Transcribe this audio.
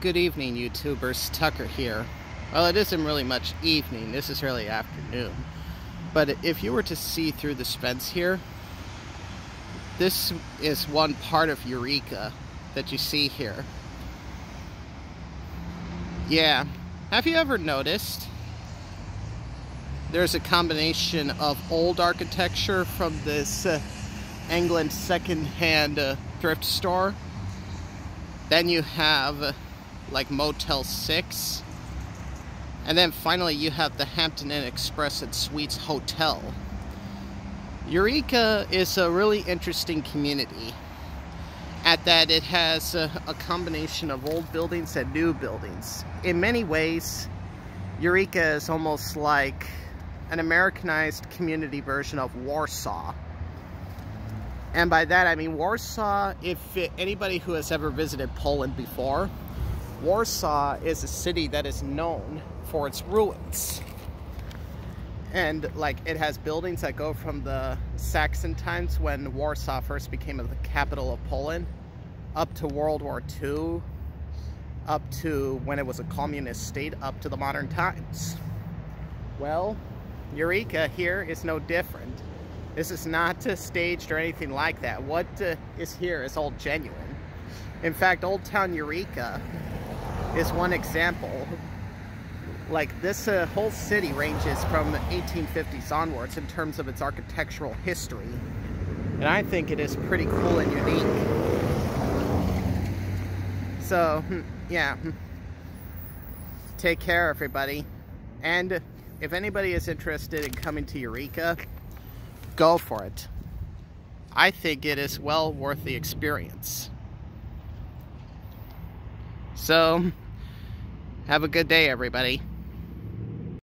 Good evening, YouTubers. Tucker here. Well, it isn't really much evening. This is really afternoon. But if you were to see through this fence here, this is one part of Eureka that you see here. Yeah. Have you ever noticed there's a combination of old architecture from this uh, England second-hand uh, thrift store? Then you have uh, like Motel 6. And then finally you have the Hampton Inn Express and Suites Hotel. Eureka is a really interesting community at that it has a, a, combination of old buildings and new buildings. In many ways, Eureka is almost like an Americanized community version of Warsaw. And by that I mean Warsaw, if it, anybody who has ever visited Poland before, Warsaw is a city that is known for its ruins. And like it has buildings that go from the Saxon times when Warsaw first became the capital of Poland up to World War II, up to when it was a communist state, up to the modern times. Well, Eureka here is no different. This is not staged or anything like that. What uh, is here is all genuine. In fact, Old Town Eureka is one example. Like this uh, whole city ranges from 1850s onwards in terms of its architectural history. And I think it is pretty cool and unique. So, hmm, yeah. Hmm. Take care, everybody. And if anybody is interested in coming to Eureka, go for it. I think it is well worth the experience. So, have a good day, everybody.